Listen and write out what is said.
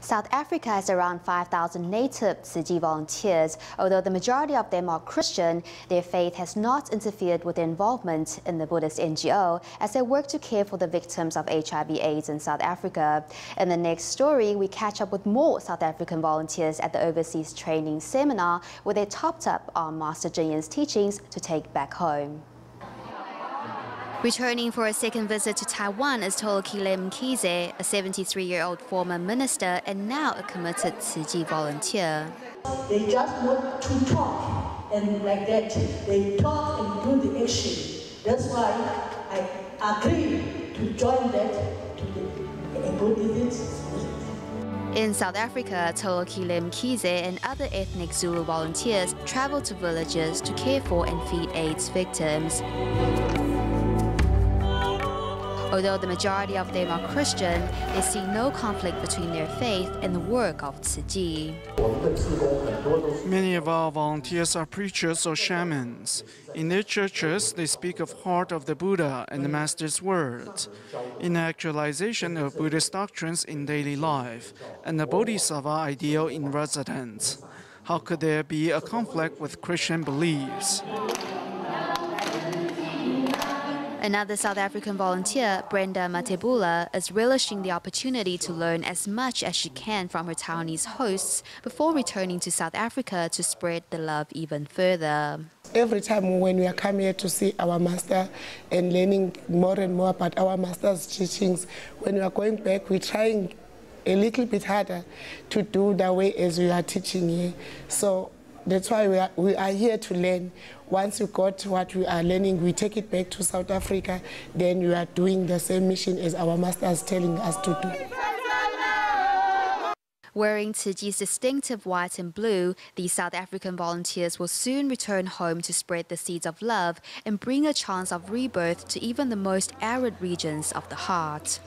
South Africa has around 5,000 native Tzu volunteers. Although the majority of them are Christian, their faith has not interfered with their involvement in the Buddhist NGO as they work to care for the victims of HIV/AIDS in South Africa. In the next story, we catch up with more South African volunteers at the Overseas Training Seminar where they topped up on Master Yen's teachings to take back home. Returning for a second visit to Taiwan is Tolokile Mkhize, a 73-year-old former minister and now a committed Chi volunteer. They just want to talk, and like that, they talk and do the action. That's why I agree to join that to the Buddhist in South Africa, Tolokile Mkhize and other ethnic Zulu volunteers travel to villages to care for and feed AIDS victims. Although the majority of them are Christian, they see no conflict between their faith and the work of Tzu Many of our volunteers are preachers or shamans. In their churches, they speak of heart of the Buddha and the Master's words, in actualization of Buddhist doctrines in daily life, and the Bodhisattva ideal in residence. How could there be a conflict with Christian beliefs? Another South African volunteer, Brenda Matebula, is relishing the opportunity to learn as much as she can from her Taiwanese hosts before returning to South Africa to spread the love even further. Every time when we are coming here to see our master and learning more and more about our master's teachings, when we are going back, we're trying a little bit harder to do the way as we are teaching here. So that's why we are, we are here to learn. Once we got what we are learning, we take it back to South Africa, then we are doing the same mission as our master is telling us to do. Wearing Chi's distinctive white and blue, these South African volunteers will soon return home to spread the seeds of love and bring a chance of rebirth to even the most arid regions of the heart.